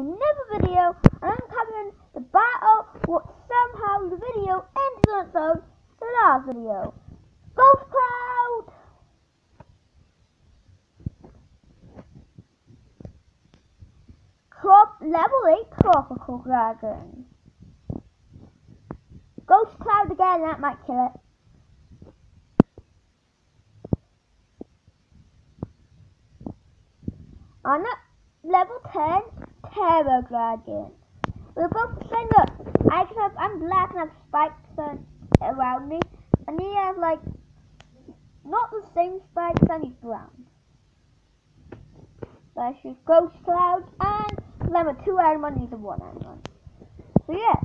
another video, and I'm covering the battle, what somehow the video ended on the last video. Ghost Cloud! Trop level 8 Tropical Dragon. Ghost Cloud again, that might kill it. On level 10, Terra Dragon. We're both same. Look, I can have, I'm black and I have spikes around me, and he has like not the same spikes, and he's brown. There's his Ghost Cloud, and then a two iron one, he's a one iron one. So yeah.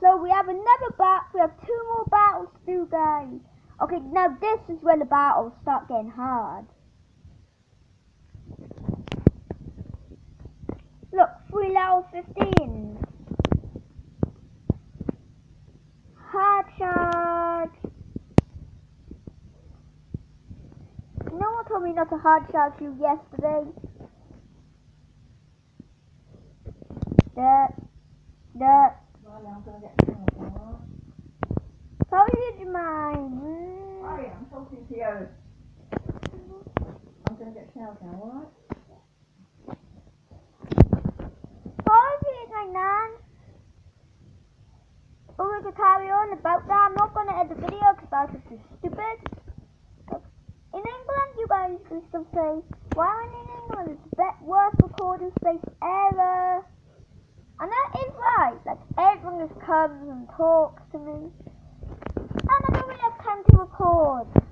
So we have another bat. We have two more battles to do, guys. Okay, now this is where the battles start getting hard. Look, free level 15. Hard charge. No one told me not to hard charge you yesterday. Dirt. Dirt. How did you mind? Sorry, I'm talking to you. I'm going to get showered now, alright? Apologies, my nan. We're going to carry on about that. I'm not going to end the video because that's just too stupid. In England, you guys used to say, why in England it's the worst recording space ever. And that is right. Like, everyone just comes and talks to me. And I don't really have time to record.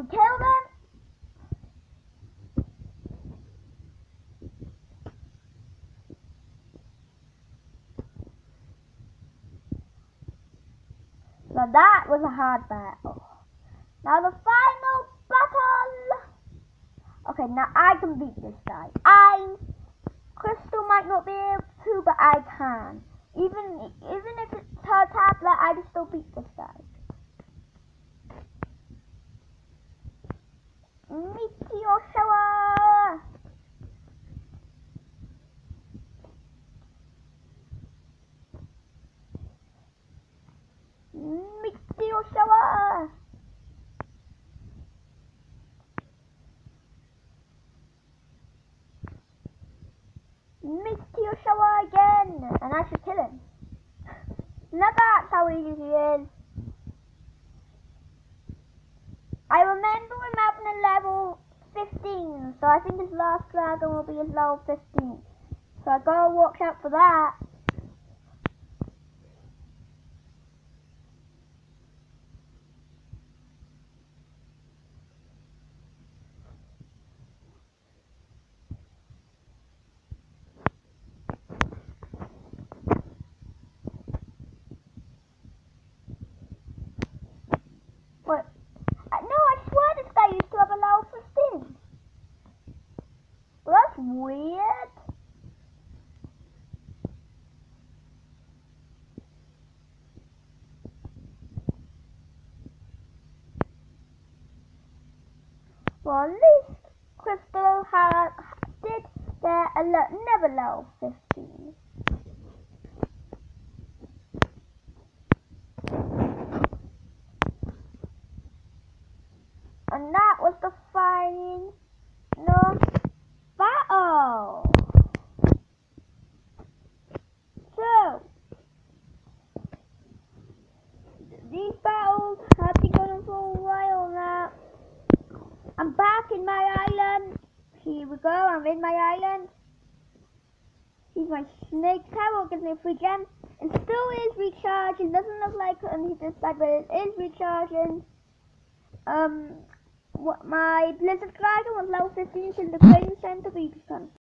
We kill them. Now that was a hard battle. Now the final battle. Okay, now I can beat this guy. I, Crystal might not be able to, but I can. Even even if it's her tablet, I can still beat this guy. And I should kill him. Now that's how easy he is. I remember him having a level 15, so I think his last dragon will be his level 15. So I gotta watch out for that. What? Uh, No, I swear this guy used to have a level 15. Well, that's weird. At least Crystal had, did get a le- never low 15. And that was the final battle. So, these battles have been going on for a while now. In my island. Here we go, I'm in my island. He's my snake tower, gives me free gem. And still is recharging. Doesn't look like it, he just died, but it is recharging. Um, what my Blizzard Dragon was level 15 in the training center, can